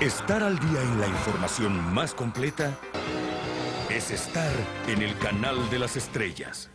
Estar al día en la información más completa es estar en el canal de las estrellas.